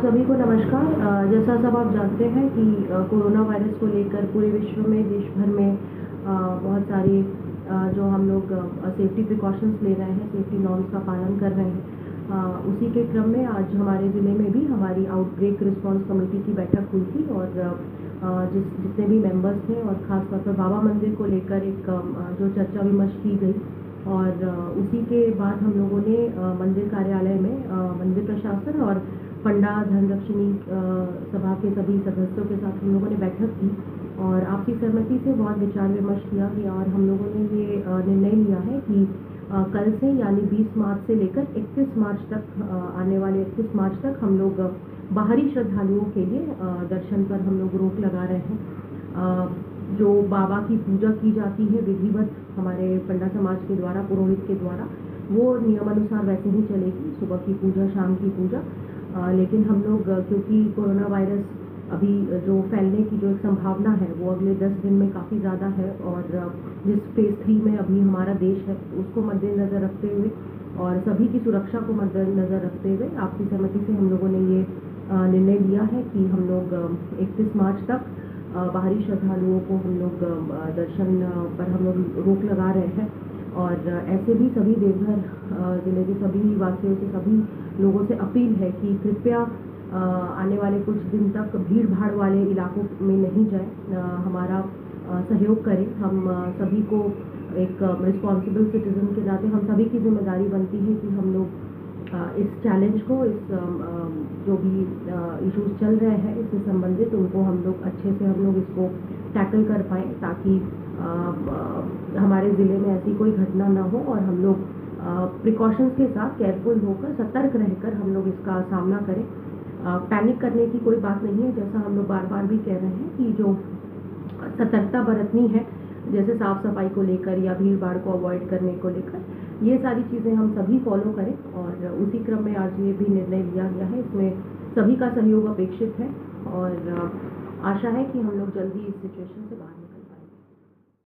सभी को नमस्कार। जैसा सब आप जानते हैं कि कोरोना वायरस को लेकर पूरे विश्व में देश भर में बहुत सारे जो हम लोग सेफ्टी प्रिकॉशंस ले रहे हैं सेफ्टी नॉर्म्स का पालन कर रहे हैं। उसी के क्रम में आज हमारे ज़िले में भी हमारी आउटब्रेक रिस्पांस कमेटी की बैठक हुई थी और जिस, जितने भी मेंबर्स थे और ख़ासतौर पर बाबा मंदिर को लेकर एक जो चर्चा विमर्श की गई और उसी के बाद हम लोगों ने मंदिर कार्यालय में मंदिर प्रशासन और पंडा धनरक्षिणी सभा के सभी सदस्यों के साथ हम लोगों ने बैठक की और आपसी सहमति से बहुत विचार विमर्श किया गया और हम लोगों ने ये निर्णय लिया है कि कल से यानी 20 मार्च से लेकर 31 मार्च तक आने वाले 31 मार्च तक हम लोग बाहरी श्रद्धालुओं के लिए दर्शन पर हम लोग रोक लगा रहे हैं। जो बाबा की पूजा की जाती है विधिवत हमारे पंडा समाज के द्वारा, पुरोहित के द्वारा, वो नियमानुसार वैसे ही चलेगी। सुबह की पूजा, शाम की पूजा। लेकिन हम लोग क्योंकि कोरोना वायरस अभी जो फैलने की जो एक संभावना है, वो अगले दस दिन में काफ़ी ज़्यादा है और जिस फ़ेज़ थ्री में अभी हमारा देश है, उसको मद्देनज़र रखते हुए और सभी की सुरक्षा को मद्देनज़र रखते हुए आपकी सहमति से हम लोगों ने ये निर्णय लिया है कि हम लोग इकतीस मार्च तक बाहरी श्रद्धालुओं को हम लोग दर्शन पर हम लोग रोक लगा रहे हैं। और ऐसे भी सभी देवघर ज़िले के सभी वासियों से सभी लोगों से अपील है कि कृपया आने वाले कुछ दिन तक भीड़ भाड़ वाले इलाकों में नहीं जाए। हमारा सहयोग करें। हम सभी को एक रिस्पॉन्सिबल सिटीजन के नाते हम सभी की ज़िम्मेदारी बनती है कि हम लोग इस चैलेंज को, इस जो भी इश्यूज़ चल रहे हैं, इससे संबंधित उनको हम लोग अच्छे से हम लोग इसको टैकल कर पाएँ ताकि हमारे ज़िले में ऐसी कोई घटना ना हो और हम लोग प्रिकॉशंस के साथ केयरफुल होकर, सतर्क रहकर हम लोग इसका सामना करें। पैनिक करने की कोई बात नहीं है, जैसा हम लोग बार बार भी कह रहे हैं कि जो सतर्कता बरतनी है, जैसे साफ़ सफ़ाई को लेकर या भीड़ भाड़ को अवॉइड करने को लेकर, ये सारी चीज़ें हम सभी फॉलो करें और उसी क्रम में आज ये भी निर्णय लिया गया है। इसमें सभी का सहयोग अपेक्षित है और आशा है कि हम लोग जल्दी इस सिचुएशन से बाहर